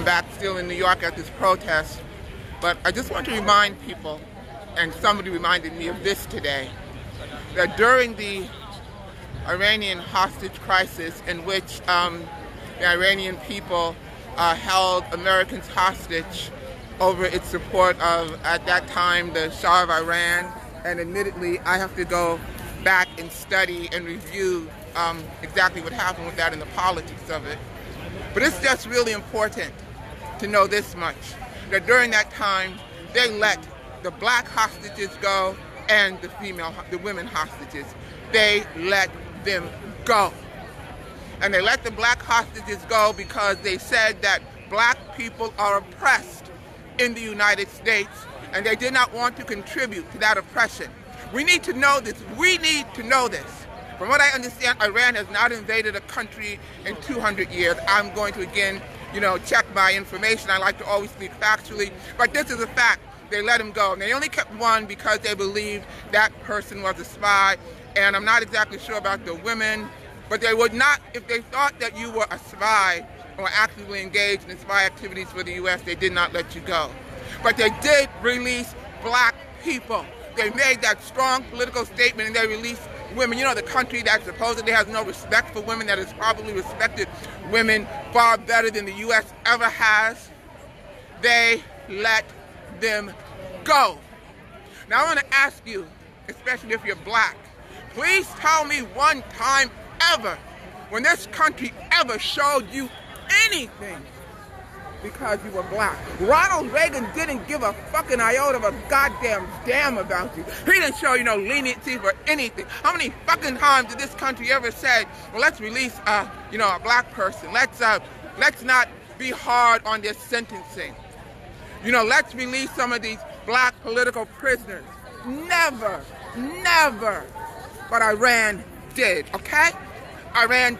I'm back still in New York at this protest. But I just want to remind people, and somebody reminded me of this today, that during the Iranian hostage crisis in which um, the Iranian people uh, held Americans hostage over its support of, at that time, the Shah of Iran. And admittedly, I have to go back and study and review um, exactly what happened with that and the politics of it. But it's just really important to know this much, that during that time, they let the black hostages go and the female, the women hostages. They let them go. And they let the black hostages go because they said that black people are oppressed in the United States and they did not want to contribute to that oppression. We need to know this. We need to know this. From what I understand, Iran has not invaded a country in 200 years. I'm going to again, you know, check my information. I like to always speak factually, but this is a fact. They let him go. And they only kept one because they believed that person was a spy. And I'm not exactly sure about the women, but they would not, if they thought that you were a spy or actively engaged in spy activities for the U.S., they did not let you go. But they did release black people. They made that strong political statement and they released women. You know, the country that supposedly has no respect for women, that has probably respected women far better than the U.S. ever has, they let them go. Now, I want to ask you, especially if you're black, please tell me one time ever when this country ever showed you anything because you were black. Ronald Reagan didn't give a fucking iota of a goddamn damn about you. He didn't show you no leniency for anything. How many fucking times did this country ever say, well, let's release, uh, you know, a black person. Let's, uh, let's not be hard on their sentencing. You know, let's release some of these black political prisoners. Never, never. But Iran did, okay? Iran